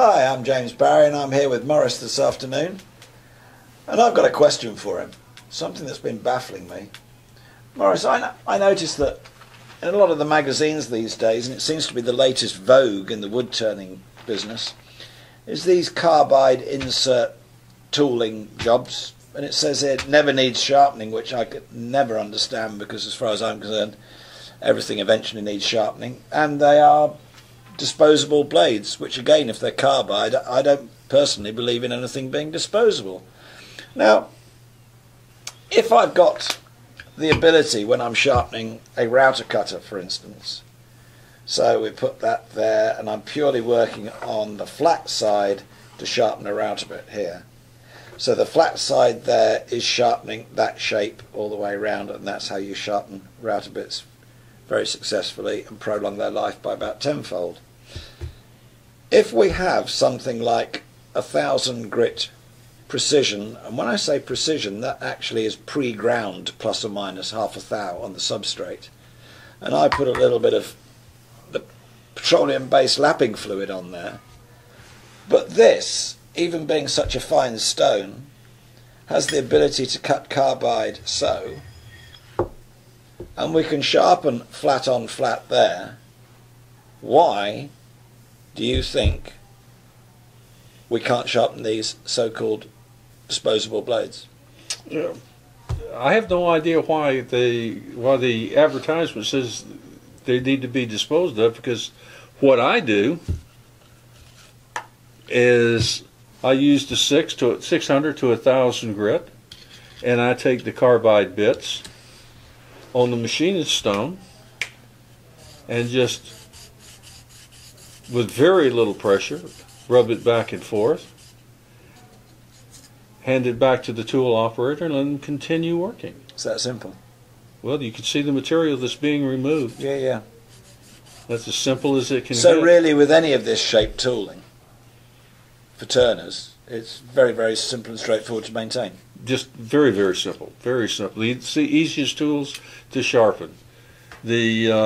Hi, I'm James Barry and I'm here with Morris this afternoon. And I've got a question for him, something that's been baffling me. Morris, I, I noticed that in a lot of the magazines these days, and it seems to be the latest vogue in the wood turning business, is these carbide insert tooling jobs. And it says it never needs sharpening, which I could never understand because, as far as I'm concerned, everything eventually needs sharpening. And they are disposable blades, which again, if they're carbide, I don't personally believe in anything being disposable. Now, if I've got the ability when I'm sharpening a router cutter, for instance, so we put that there, and I'm purely working on the flat side to sharpen a router bit here. So the flat side there is sharpening that shape all the way around, and that's how you sharpen router bits very successfully and prolong their life by about tenfold. If we have something like a thousand grit precision, and when I say precision, that actually is pre-ground plus or minus half a thou on the substrate, and I put a little bit of the petroleum-based lapping fluid on there, but this, even being such a fine stone, has the ability to cut carbide so, and we can sharpen flat on flat there, why do you think we can't sharpen these so-called disposable blades? Yeah. I have no idea why the why the advertisement says they need to be disposed of because what I do is I use the six to six hundred to a thousand grit, and I take the carbide bits on the machinist stone and just with very little pressure, rub it back and forth, hand it back to the tool operator, and let them continue working. It's that simple. Well, you can see the material that's being removed. Yeah, yeah. That's as simple as it can be. So get. really, with any of this shaped tooling for turners, it's very, very simple and straightforward to maintain. Just very, very simple. Very simple. It's the easiest tools to sharpen. The uh,